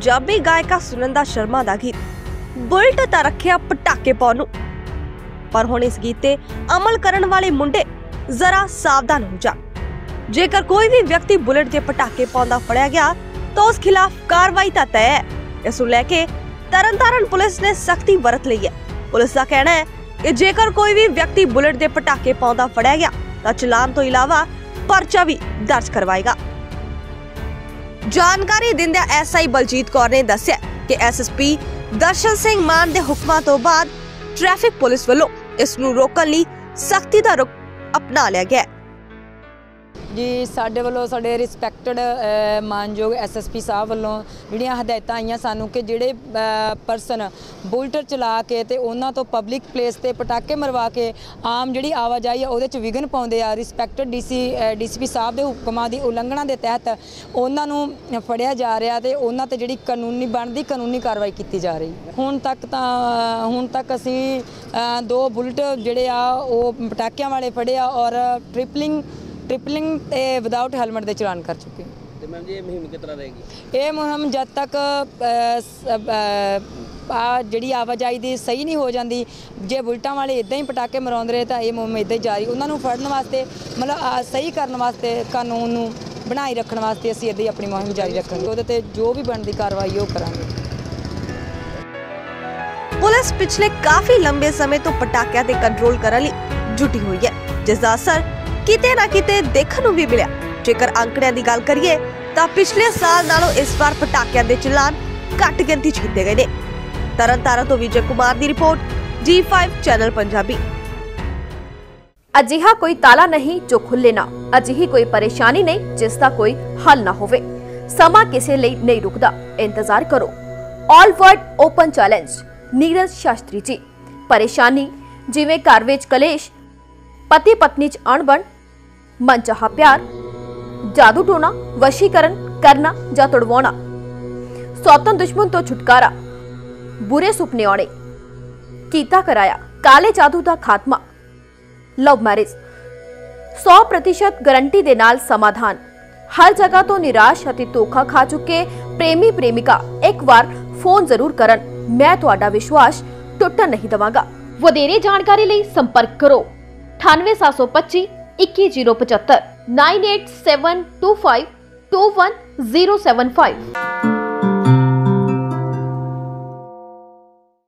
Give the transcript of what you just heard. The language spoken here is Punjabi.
ਪੰਜਾਬੀ ਗਾਇਕਾ ਸੁਨੰਦਾ ਸ਼ਰਮਾ ਦਾ ਗੀਤ। ਬੁਲਟ ਤਾਂ ਰੱਖਿਆ ਪਟਾਕੇ ਪਾਉਣ ਨੂੰ। ਪਰ ਹੁਣ ਇਸ ਗੀਤ ਤੇ ਅਮਲ ਕਰਨ ਵਾਲੇ ਮੁੰਡੇ ਜ਼ਰਾ ਸਾਵਧਾਨ ਹੋ ਜਾ। ਜੇਕਰ ਕੋਈ ਵੀ ਵਿਅਕਤੀ ਬੁਲਟ ਦੇ ਪਟਾਕੇ ਪਾਉਂਦਾ ਫੜਿਆ ਗਿਆ, ਤਾਂ ਉਸ ਖਿਲਾਫ ਕਾਰਵਾਈ ਤਾਂ ਤੈਅ ਹੈ। ਇਸ ਨੂੰ ਲੈ ਕੇ ਤਰਨਤਾਰਨ ਪੁਲਿਸ ਨੇ ਸਖਤੀ ਵਰਤ ਲਈ ਹੈ। ਪੁਲਿਸ ਦਾ ਕਹਿਣਾ ਹੈ ਕਿ ਜੇਕਰ ਕੋਈ ਵੀ ਵਿਅਕਤੀ ਬੁਲਟ ਦੇ ਪਟਾਕੇ ਪਾਉਂਦਾ ਫੜਿਆ ਗਿਆ, ਤਾਂ ਚਲਾਨ ਤੋਂ ਇਲਾਵਾ ਪਰਚਾ ਵੀ ਦਰਜ ਕਰਵਾਏਗਾ। ਜਾਣਕਾਰੀ ਦਿੰਦਿਆਂ ਐਸਆਈ ਬਲਜੀਤ ਕੌਰ ਨੇ ਦੱਸਿਆ ਕਿ ਐਸਐਸਪੀ ਦਰਸ਼ਨ ਸਿੰਘ ਮਾਨ ਦੇ ਹੁਕਮਾਂ ਤੋਂ ਬਾਅਦ ਟ੍ਰੈਫਿਕ ਪੁਲਿਸ ਵੱਲੋਂ ਇਸ ਨੂੰ ਰੋਕਣ ਲਈ ਸਖਤੀ ਦਾ ਰੁਖ ਅਪਣਾ ਲਿਆ ਗਿਆ ਹੈ। ਜੀ, ਸਾਡੇ ਵੱਲੋਂ ਸਾਡੇ ਰਿਸਪੈਕਟਡ ਮਾਨਯੋਗ ਐਸਐਸਪੀ ਸਾਹਿਬ ਵੱਲੋਂ ਜਿਹੜੀਆਂ ਹਦਾਇਤਾਂ ਆਈਆਂ ਸਾਨੂੰ ਕਿ ਜਿਹੜੇ ਪਰਸਨ ਬੁਲਟਰ ਚਲਾ ਕੇ ਤੇ ਉਹਨਾਂ ਤੋਂ ਪਬਲਿਕ ਪਲੇਸ ਤੇ ਪਟਾਕੇ ਮਰਵਾ ਕੇ ਆਮ ਜਿਹੜੀ ਆਵਾਜਾਈ ਆ ਉਹਦੇ ਚ ਵਿਘਨ ਪਾਉਂਦੇ ਆ ਰਿਸਪੈਕਟਡ ਡੀਸੀ ਡੀਸੀਪੀ ਸਾਹਿਬ ਦੇ ਹੁਕਮਾਂ ਦੀ ਉਲੰਘਣਾ ਦੇ ਤਹਿਤ ਉਹਨਾਂ ਨੂੰ ਫੜਿਆ ਜਾ ਰਿਹਾ ਤੇ ਉਹਨਾਂ ਤੇ ਜਿਹੜੀ ਕਾਨੂੰਨੀ, ਬਣਦੀ ਕਾਨੂੰਨੀ ਕਾਰਵਾਈ ਕੀਤੀ ਜਾ ਰਹੀ ਹੁਣ ਤੱਕ ਤਾਂ, ਹੁਣ ਤੱਕ ਅਸੀਂ ਦੋ ਬੁਲਟ ਜਿਹੜੇ ਆ, ਉਹ ਪਟਾਕਿਆਂ ਵਾਲੇ ਫੜੇ ਆ ਔਰ ਟ੍ਰਿਪਲਿੰਗ ਟ੍ਰਿਪਲਿੰਗ ਤੇ ਵਿਦਆਊਟ ਹੈਲਮਟ ਦੇ ਚਲਾਨ ਕਰ ਚੁੱਕੇ ਹਾਂ। ਤੇ ਮੈਮ ਜੀ ਇਹ ਮੁਹਿੰਮ ਤਰ੍ਹਾਂ ਰਹੇਗੀ? ਇਹ ਮੁਹਿੰਮ ਜਦ ਤੱਕ ਆ ਜਿਹੜੀ ਆਵਾਜਾਈ ਦੀ ਸਹੀ ਨਹੀਂ ਹੋ ਜਾਂਦੀ ਜੇ ਬੁਲਟਾਂ ਵਾਲੇ ਇਦਾਂ ਹੀ ਪਟਾਕੇ ਮਰਾਉਂਦੇ ਰਹੇ ਤਾਂ ਇਹ ਮੁਹਿੰਮ ਇਦਾਂ ਹੀ ਜਾਰੀ। ਉਹਨਾਂ ਨੂੰ ਫੜਨ ਵਾਸਤੇ ਮਤਲਬ ਸਹੀ ਕਰਨ ਵਾਸਤੇ ਕਾਨੂੰਨ ਨੂੰ ਬਣਾਈ ਰੱਖਣ ਵਾਸਤੇ ਅਸੀਂ ਇਦਾਂ ਹੀ ਆਪਣੀ ਮੁਹਿੰਮ ਜਾਰੀ ਰੱਖਾਂਗੇ। ਉਹਦੇ ਤੇ ਜੋ ਵੀ ਬਣਦੀ ਕਾਰਵਾਈ ਉਹ ਕਰਾਂਗੇ। ਪੁਲਿਸ ਪਿਛਲੇ ਕਾਫੀ ਲੰਬੇ ਸਮੇਂ ਤੋਂ ਪਟਾਕਿਆਂ ਤੇ ਕੰਟਰੋਲ ਕਰਨ ਲਈ ਜੁਟੀ ਹੋਈ ਹੈ ਜਿਸ ਦਾ ਅਸਰ ਕਿਤੇ ਨਾ ਕਿਤੇ ਦੇਖਣ ਨੂੰ ਵੀ ਮਿਲਿਆ। ਜੇਕਰ ਅੰਕੜਿਆਂ ਦੀ ਗੱਲ ਕਰੀਏ, ਤਾਂ ਪਿਛਲੇ ਸਾਲ ਨਾਲੋਂ ਇਸ ਵਾਰ ਪਟਾਕਿਆਂ ਦੇ ਚਲਾਨ ਘੱਟ ਗਿਣਤੀ 'ਚ ਕੀਤੇ ਗਏ ਨੇ। ਤਰਨਤਾਰਨ ਤੋਂ ਵਿਜੇ ਕੁਮਾਰ ਦੀ ਰਿਪੋਰਟ G5 ਚੈਨਲ ਪੰਜਾਬੀ। ਅਜਿਹਾ ਕੋਈ ਤਾਲਾ ਨਹੀਂ ਜੋ ਖੁੱਲੇ ਨਾ, ਅਜਿਹੀ ਕੋਈ ਪਰੇਸ਼ਾਨੀ ਨਹੀਂ ਜਿਸ ਦਾ ਕੋਈ ਹੱਲ ਨਾ ਹੋਵੇ। ਸਮਾਂ ਕਿਸੇ ਲਈ ਨਹੀਂ ਰੁਕਦਾ, ਇੰਤਜ਼ਾਰ ਕਰੋ। All world open challenge Neeraj Shastri ji. ਪਰੇਸ਼ਾਨੀ, ਜਿਵੇਂ ਘਰ ਵਿੱਚ ਕਲੇਸ਼ ਪਤੀ ਪਤਨੀ ਚ ਅਣਬਣ ਮਨਚਾਹਾ ਪਿਆਰ, ਜਾਦੂ ਟੋਣਾ, ਵਸ਼ੀਕਰਨ ਕਰਨਾ ਜਾਂ ਤੁੜਵਾਉਣਾ। ਸੌਤਨ ਦੁਸ਼ਮਣ ਤੋਂ ਛੁਟਕਾਰਾ, ਬੁਰੇ ਸੁਪਨੇ ਆਉਣੇ। ਕੀਤਾ ਕਰਾਇਆ, ਕਾਲੇ ਜਾਦੂ ਦਾ ਖਾਤਮਾ। ਲਵ ਮੈਰਿਜ 100% ਗਾਰੰਟੀ ਦੇ ਨਾਲ ਸਮਾਧਾਨ। ਹਰ ਜਗ੍ਹਾ ਤੋਂ ਨਿਰਾਸ਼ ਅਤੇ ਧੋਖਾ ਖਾ ਚੁੱਕੇ ਪ੍ਰੇਮੀ ਪ੍ਰੇਮਿਕਾ, ਇੱਕ ਵਾਰ ਫੋਨ ਜ਼ਰੂਰ ਕਰਨ। ਮੈਂ ਤੁਹਾਡਾ ਵਿਸ਼ਵਾਸ ਟੁੱਟਣ ਨਹੀਂ ਦਵਾਂਗਾ। ਵਧੇਰੇ ਜਾਣਕਾਰੀ ਲਈ ਸੰਪਰਕ ਕਰੋ। 98725 21075 9872521075